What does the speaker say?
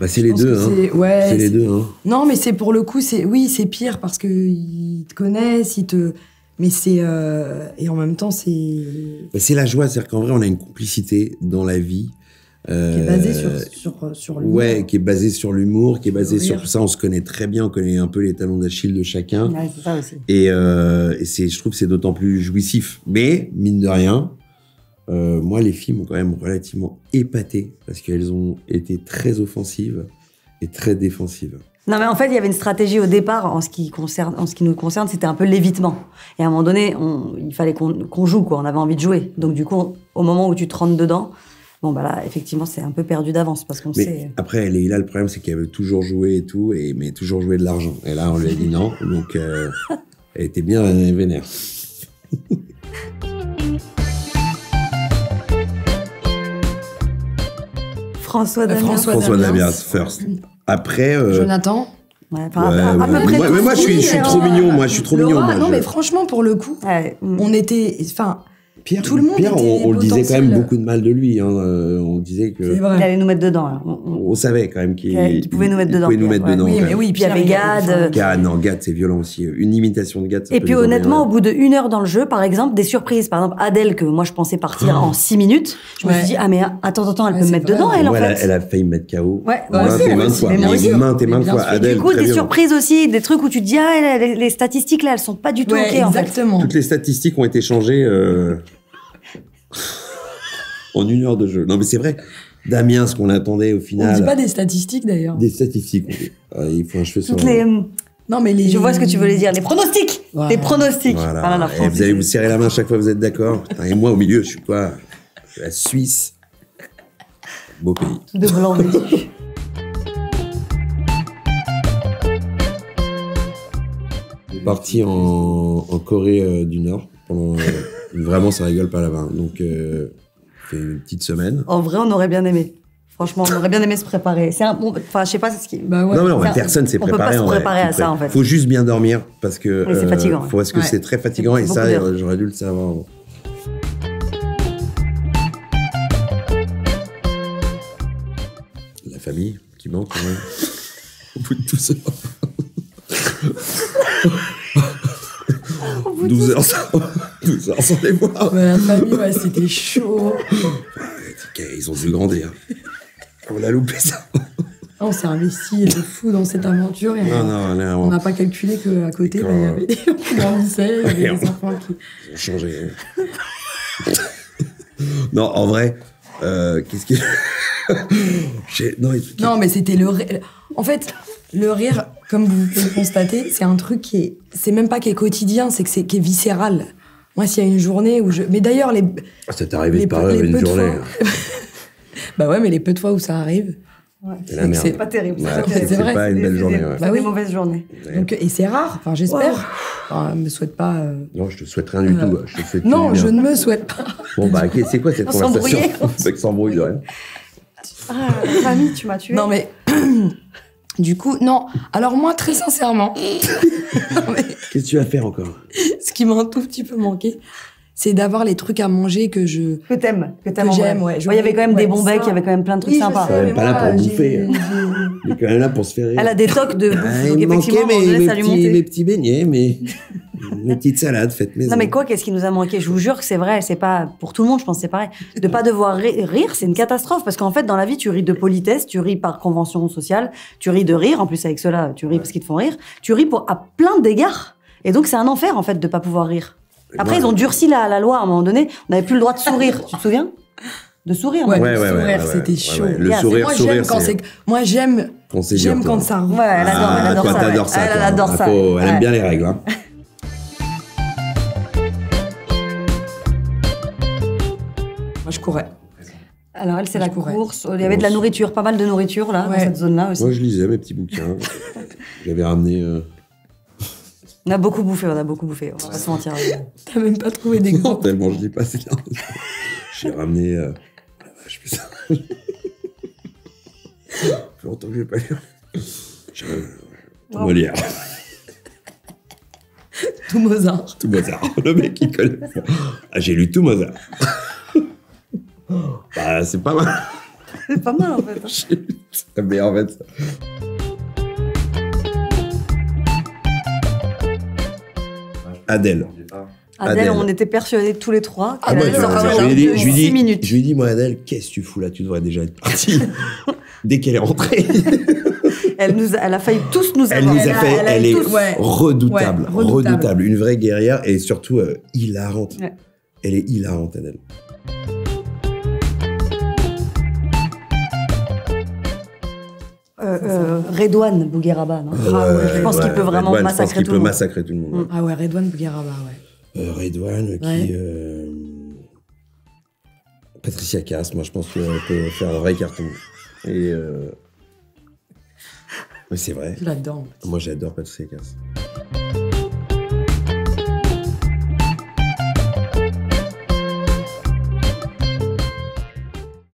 Bah, c'est les hein. c'est- Ouais. Les deux, hein. Non, mais c'est pour le coup, c'est oui, c'est pire parce que ils te connaissent, ils te. Mais c'est euh, et en même temps, c'est qui Bah, c'est la joie, c'est-à-dire qu'en vrai, on a une complicité dans la vie. est basé sur sur sur le. Ouais, qui est basé sur l'humour, qui est basé Le rire. sur ça. On se connaît très bien, on connaît un peu les talons d'Achille de chacun. Ouais, ça aussi. Et, euh, et c'est, je trouve que c'est d'autant plus jouissif. Mais, mine de rien, euh, moi, les filles m'ont quand même relativement épaté parce qu'elles ont été très offensives et très défensives. Non, mais en fait, il y avait une stratégie au départ en ce qui, concerne, en ce qui nous concerne, c'était un peu l'évitement. Et à un moment donné, on, il fallait qu'on joue, quoi. On avait envie de jouer. Donc, du coup, au moment où tu te rentres dedans, bon, bah là, effectivement, c'est un peu perdu d'avance parce qu'on Mais sait. après, Leïla, le problème, c'est qu'elle veut toujours jouer et tout, et, mais toujours jouer de l'argent. Et là, on lui a dit non. Donc, euh, elle était bien vénère. François Euh, Damiens. François François Damiens. First. Après, euh, Jonathan. Ouais, enfin, Ouais, à, à peu près Moi- mais moi, je suis- je suis trop on- mignon, moi, je suis trop Laura, mignon, moi, Non, je- mais franchement, pour le coup, Ouais, mm. on était. Enfin, Pierre, Tout le monde Pierre, était on, on le disait quand même beaucoup de mal de lui. Hein. euh, On disait que. c'est il allait nous mettre dedans. On- on- On savait quand même qu'il pouvait nous mettre il dedans, pouvait nous mettre ouais. dedans. Oui, mais oui, Puis il y avait Gad, Gad, non, Gad, c'est violent aussi. Une imitation de Gad, ça Et puis honnêtement, au bout de une heure dans le jeu, par exemple, des surprises. Par exemple, Adèle, que moi je pensais partir en six minutes, je me suis dit, ah mais attends, attends, elle Ouais, peut me mettre dedans, elle en fait. elle, a, failli me mettre KO. Ouais, moi maintes aussi, et maintes aussi, fois. Adèle, Du coup, des surprises aussi, des trucs où tu te dis, ah, les, statistiques là, elles sont pas du tout ok en fait. exactement. Toutes les statistiques ont été changées euh, en une heure de jeu. Non, mais c'est vrai. Damien, ce qu'on attendait au On final. dit pas des statistiques d'ailleurs. Des statistiques. on. Ah, il faut un cheveu sur Toutes les, Non, mais les. je vois ce que tu voulais dire, les pronostics, Voilà. les pronostics. Voilà. Voilà, la Et France. vous allez vous serrer la main chaque fois que vous êtes d'accord. Et moi, au milieu, je suis quoi? Je suis la Suisse. Beau pays. de blanc vêtu. Parti en, en Corée euh, du Nord. Pendant, euh, vraiment, ça rigole pas là-bas. Donc, euh, fait une petite semaine. En vrai, on aurait bien aimé. Franchement, on aurait bien aimé se préparer. C'est un, bon, enfin, je sais pas, c'est ce qui. Bah ouais. non, mais non, un- personne s'est on peut préparé. pas se vrai. préparer à ça, en fait. Faut juste bien dormir parce que. Oui, c'est fatigant, Faut, parce que ouais. c'est très fatigant et ça, euh, j'aurais dû le savoir. La famille qui manque quand même. Au bout de tout ça. 12 heures sans, 12 heures sans les voir. Ouais, la famille, ouais, c'était chaud. Ok, ils ont dû grandir. On a loupé ça. Ah, On s'est investi de fou dans cette aventure. Et Non, non, là, On n'a pas calculé qu'à côté, Et bah, il y quand- avait des gens qui grandissaient, il y avait des enfants qui. ils ont changé. non, en vrai, euh, qu'est-ce que. J'ai- non, mais c'était le. En fait, le rire, comme vous pouvez le constater, c'est un truc qui est. C'est même pas qui est quotidien, c'est que c'est qui est viscéral. Moi, s'il y a une journée où je. Mais d'ailleurs, les. Ah, ça t'est arrivé les de parler une journée. fois- bah ouais, mais les peu de fois où ça arrive. Merde. c'est pas terrible. Ouais, c'est pas une belle journée. ouais. Bah oui. mauvaises journées. Donc, et c'est rare, enfin, j'espère. Enfin, je me souhaite pas. euh, Non, je te souhaite rien du Euh, tout. Je te souhaite Non, je ne me souhaite pas. Bon, bah, ok, c'est quoi cette On conversation que s'embrouille de rien. Ah, famille, tu m'as tué. Non, mais. Du coup, non. Alors, moi, très sincèrement, mais Qu'est-ce que tu vas faire encore? Qui m'a un tout petit peu manqué, c'est d'avoir les trucs à manger que je. Que t'aimes, que t'aimes j'aime, ouais. Il y avait quand même Ouais, des bons becs, il y avait quand même plein de trucs Oui, sympas. sais, Ouais, mais pas là pour bouffer, hein. j'ai- Il est quand même là pour se faire rire. Elle a des tocs de bouffe, Ah, donc effectivement, manquait mes, ça petits, montait. mes petits beignets, mes, mes petites salades faites maison. Non mais quoi, qu'est-ce qui nous a manqué? Je vous jure que c'est vrai, c'est pas pour tout le monde, je pense que c'est pareil. De pas devoir ri- rire, c'est une catastrophe parce qu'en fait dans la vie tu ris de politesse, tu ris par convention sociale, tu ris de rire. En plus avec cela, tu ris parce qu'ils te font rire. Tu ris pour à plein d'égards. Et donc c'est un enfer en fait de pas pouvoir rire. Après ils ont durci la, la loi à un moment donné. On n'avait plus le droit de sourire. tu te souviens De sourire. Ouais, Ouais, le ouais, sourire, c'était ouais, chaud. ouais. Le Yeah, c'est- sourire, moi, sourire, j'aime quand c'est. Moi, j'aime. Quand c'est J'aime quand ça. Ouais, elle adore, Ah, elle adore toi, ça. t'adores ouais. ça. Elle, adore Ah, ça. faut- Elle aime bien les règles. hein. Moi, je courais. Alors elle c'est la courais. course. Il y avait de la nourriture, pas mal de nourriture là dans cette zone-là aussi. Moi, je lisais mes petits bouquins. J'avais ramené. euh, On a beaucoup bouffé, on a beaucoup bouffé. On va pas se mentir. T'as même pas trouvé des Non, grands. tellement je dis pas, c'est bien. J'ai ramené. Euh... ah, Je fais ça. Ça fait longtemps que j'ai pas lu. Tout Molière, Tout Mozart. tout Mozart. Le mec, il connaît. Ah, j'ai lu tout Mozart. Bah, c'est pas mal. C'est pas mal en fait. Lu Mais en fait. Adèle. Adèle, Adèle. on était persuadés tous les trois Ah, je, sortir je lui ai dit, je lui ai six dit- minutes. je lui ai dit, moi, Adèle, qu'est-ce que tu fous là? Tu devrais déjà être partie. Dès qu'elle est rentrée, Elle, nous a, elle a failli tous nous elle avoir. nous a Elle a- fait, elle a elle est tous- ouais. redoutable, Ouais, redoutable. redoutable, une vraie guerrière et surtout euh, hilarante. Ouais. Elle est hilarante, Adèle. Euh, euh, Redouane Bougueraba, non Ah ouais, Je pense ouais, qu'il peut vraiment Redouane, je pense massacrer tout peut le monde. massacrer tout le monde. ouais. Ah ouais, Redouane Bougueraba, ouais. Euh, Redouane Ouais. qui. euh, Patricia Cass, moi je pense qu'elle peut faire un vrai carton. Et. euh, Mais c'est vrai. Je l'adore. Moi j'adore Patricia Cass.